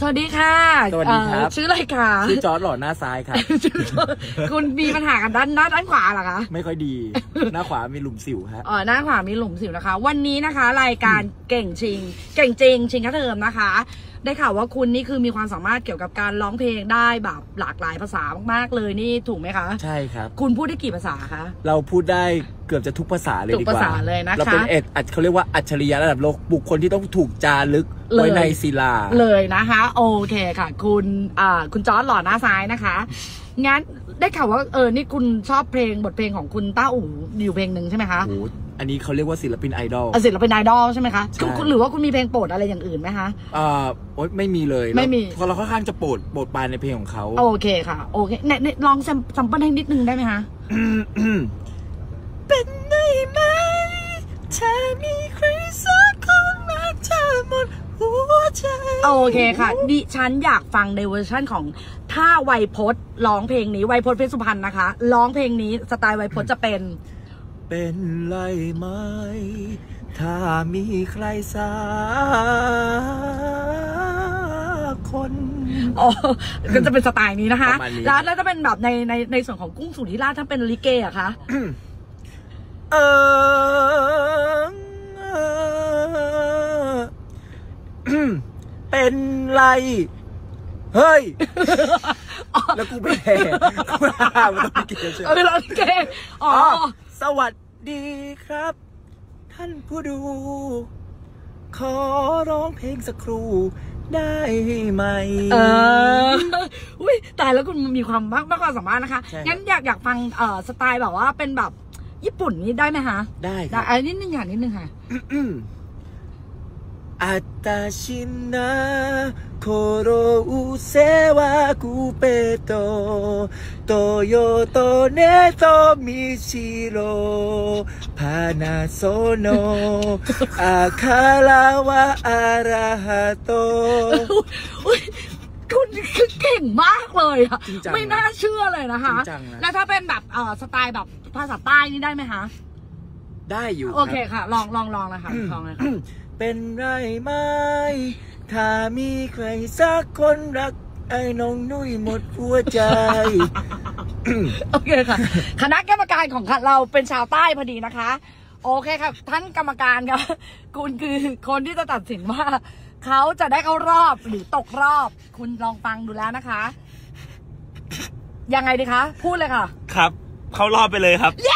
สวัสดีค่ะสวัสดีครับ เอ่อชื่ออะไรคะชื่อจอร์ดหล่อหน้าซ้ายครับคุณมีปัญหากันด้านหน้าด้านขวาเหรอคะไม่ค่อยดี หน้าขวามีหลุมสิวฮะ เออหน้าขวามีหลุมสิวนะคะ วันนี้นะคะ รายการเก่งชิง เก่งจริงชิงค่าเทอมนะคะ ได้ข่าวว่าคุณนี่คือมีความสามารถเกี่ยวกับการร้องเพลงได้แบบหลากหลายภาษามากๆเลยนี่ถูกไหมคะ ใช่ครับ คุณพูดได้กี่ภาษาคะ เราพูดได้เกือบจะทุกภาษาเลยทุกดีกว่าภาษาเลยนะคะ เราเป็นเอกอัจเขาเรียกว่าอัจฉริยะระดับโลกบุคคลที่ต้องถูกจารึกเลยไว้ในศิลา เลยนะคะ โอเคค่ะ คุณอ่าคุณจอร์จหล่อหน้าซ้ายนะคะงั้นได้ข่าวว่าเออนี่คุณชอบเพลงบทเพลงของคุณต้าห์อู๋อยู่เพลงหนึ่งใช่ไหมคะ โอ้โห อันนี้เขาเรียกว่าศิลปินไอดอล อะศิลปินไอดอลใช่ไหมคะใช่คุณคุณหรือว่าคุณมีเพลงโปรดอะไรอย่างอื่นไหมคะอ่าโอ๊ยไม่มีเลยไม่มีเพราะเราค่อนข้างจะโปรดโปรดปรานในเพลงของเขา โอเคค่ะ โอเคไหนไหนลอง sam sample ให้นิดนึงได้ไหมคะ เป็นได้ไหมถ้ามีใครสักคนมาเธอหมดหัวใจโอเคค่ะ ดิฉันอยากฟังในเวอร์ชั่นของถ้าไวยพจน์ร้องเพลงนี้ไวยพจน์เพชรสุพรรณนะคะ ร้องเพลงนี้สไตล์ไวยพจน์จะเป็น เป็นไรไหม ถ้ามีใครสักคน อ๋อก็จะเป็นสไตล์นี้นะคะ ประมาณนี้ แล้วแล้วจะเป็นแบบในในในส่วนของกุ้งสุทธิราชถ้าเป็นลิเกอะคะ เออเป็นไร เฮ้ย แล้วกูไปแห่กูหามันต้องไปเกี่ยวใช่ไหมเออร้องลิเกอ๋ออ๋ออสวัสดีครับ ท่านผู้ดู ขอร้องเพลงสักครูได้ไหม เอออุ้ยตายแล้วคุณมีความมากมากความสามารถนะคะใช่ครับ งั้นอยากอยากฟังเอ่อสไตล์แบบว่าเป็นแบบญี่ปุ่นนี้ได้ไหมคะได้คได้รับอันนิดนึงค่ะนิดนึงค่ะ あたしな頃うせはくぺととよとねとみしろパナソのあからはあらはと อุ๊ยคุณคือเก่งมากเลยอะ จริงจัง ไม่น่าเชื่อเลยนะคะ จริงจังนะ แล้วถ้าเป็นแบบเอ่อสไตล์แบบภาษาใต้นี่ได้ไหมคะ ได้อยู่ โอเค รับ ค่ะ ลองลองลองเลยค่ะลองเลยค่ะ เป็นไรไหมถ้ามีใครสักคนรัก ไอ้น้องนุ้ยหมดหัวใจ โอเคค่ะ คณะกรรมการของเราเป็นชาวใต้พอดีนะคะ โอเคครับท่านกรรมการครับคุณคือคนที่จะตัดสินว่า เขาจะได้เข้ารอบหรือตกรอบ คุณลองฟังดูแล้วนะคะ ยังไงดีคะ พูดเลยค่ะ ครับ เข้ารอบไปเลยครับเย้